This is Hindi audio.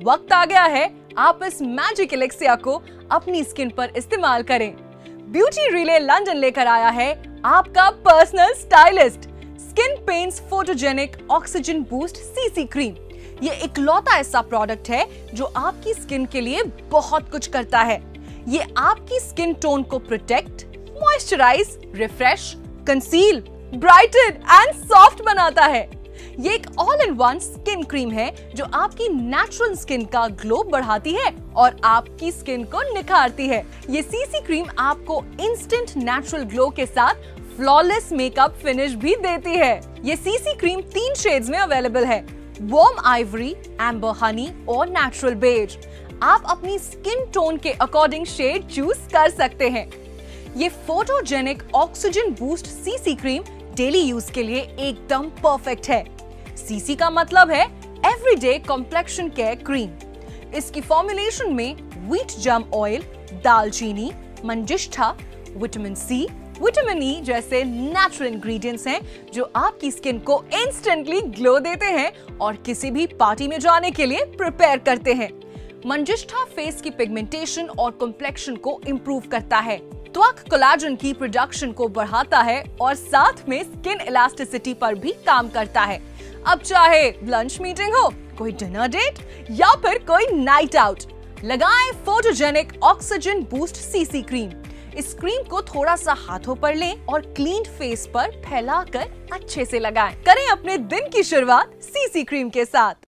वक्त आ गया है, आप इस मैजिक एलेक्सिया को अपनी स्किन पर इस्तेमाल करें। ब्यूटी रिले लंदन लेकर आया है आपका personal stylist skin pens photogenic oxygen boost CC cream ये इकलौता ऐसा प्रोडक्ट है जो आपकी स्किन के लिए बहुत कुछ करता है। ये आपकी स्किन टोन को protect moisturise refresh conceal brighten and soft बनाता है। ये एक all in one skin cream है, जो आपकी नेचुरल स्किन का ग्लो बढ़ाती है और आपकी स्किन को निखारती है। ये सीसी क्रीम आपको इंस्टेंट नेचुरल ग्लो के साथ फ्लॉलेस मेकअप फिनिश भी देती है। ये सीसी क्रीम तीन शेड्स में अवेलेबल है वार्म आइवरी एम्बर हनी और नेचुरल बेज आप अपनी स्किन टोन के अकॉर्डिंग शेड चूज़ कर सकते हैं। ये photogenic oxygen boost CC cream daily use के लिए एकदम परफेक्ट है। सीसी का मतलब है एवरीडे कॉम्प्लेक्शन केयर क्रीम इसकी फॉर्मुलेशन में व्हीट जम ऑयल दालचीनी, मंजिष्ठा विटामिन सी विटामिन ई जैसे नेचुरल इंग्रेडिएंट्स हैं जो आपकी स्किन को इंस्टेंटली ग्लो देते हैं और किसी भी पार्टी में जाने के लिए प्रिपेयर करते हैं। मंजिष्ठा फेस की पिगमेंटेशन और कॉम्प्लेक्शन को इम्प्रूव करता है। त्वक कोलाजन की प्रोडक्शन को बढ़ाता है और साथ में स्किन इलास्टिसिटी पर भी काम करता है। अब चाहे लंच मीटिंग हो, कोई डिनर डेट या फिर कोई नाइट आउट लगाएँ photogenic oxygen boost CC cream इस क्रीम को थोड़ा सा हाथों पर लें और क्लीन फेस पर फैलाकर अच्छे से लगाएँ। करें अपने दिन की शुरुआत सीसी क्रीम के साथ।